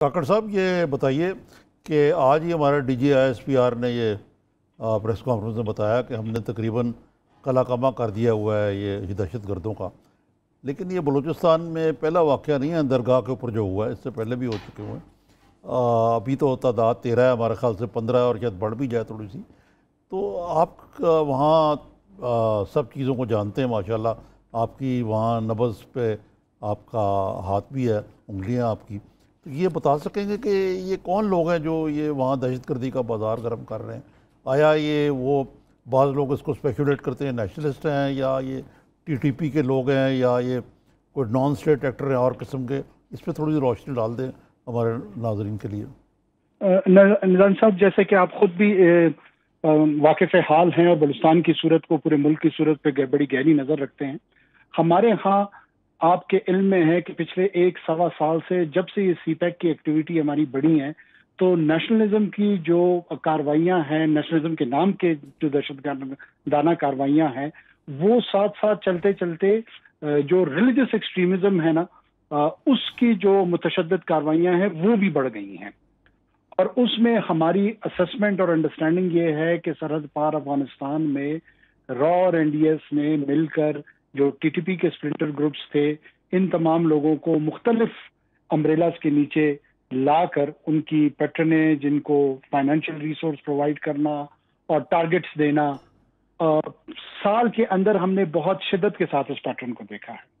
کاکڑ صاحب، یہ بتائیے کہ آج ہی ہمارا D G I S P R نے یہ پریس کانفرنس میں بتایا کہ ہم نے تقریباً کلا کما کر دیا ہوا ہے یہ دہشت گردوں کا۔ لیکن یہ بلوچستان میں پہلا واقعہ نہیں ہے، درگاہ کے اوپر جو ہوا ہے، اس سے پہلے بھی ہو چکے ہوئے۔ ہیں ابھی تو تعداد تیرہ ہے، ہمارے خیال سے پندرہ ہے اور شاید بڑھ بھی جائے تھوڑی سی۔ تو آپ وہاں سب چیزوں کو جانتے ہیں، ماشاءاللہ۔ آپ کی وہاں نبض پہ آپ کا ہاتھ بھی ہے، انگلیاں آپ کی۔ یہ بتا سکیں گے کہ یہ کون لوگ ہیں جو یہ وہاں دہشت گردی کا بازار گرم کر رہے ہیں؟ آیا یہ وہ بعض لوگ اس کو اسپیکولیٹ کرتے ہیں نیشنلسٹ ہیں یا یہ ٹی ٹی پی کے لوگ ہیں یا یہ کوئی نان اسٹیٹ ایکٹر ہیں اور قسم کے؟ اس پہ تھوڑی سی روشنی ڈال دیں ہمارے ناظرین کے لیے۔ نظام صاحب، جیسے کہ آپ خود بھی واقف حال ہیں اور بلوستان کی صورت کو، پورے ملک کی صورت پہ بڑی گہری نظر رکھتے ہیں۔ ہمارے ہاں آپ کے علم میں ہے کہ پچھلے ایک سوا سال سے جب سے یہ سی پیک کی ایکٹیویٹی ہماری بڑی ہے تو نیشنلزم کی جو کاروائیاں ہیں نیشنلزم کے نام کے جو دہشت دانہ کاروائیاں ہیں، وہ ساتھ ساتھ چلتے چلتے جو ریلیجس ایکسٹریمزم ہے نا اس کی جو متشدد کاروائیاں ہیں، وہ بھی بڑھ گئی ہیں۔ اور اس میں ہماری اسسمنٹ اور انڈرسٹینڈنگ یہ ہے کہ سرحد پار افغانستان میں را اور این ڈی ایس نے مل کر جو ٹی ٹی پی کے اسپلنٹر گروپس تھے، ان تمام لوگوں کو مختلف امبریلاز کے نیچے لا کر ان کی پیٹرنیں، جن کو فائنینشیل ریسورس پرووائڈ کرنا اور ٹارگٹس دینا سال کے اندر ہم نے بہت شدت کے ساتھ اس پیٹرن کو دیکھا ہے۔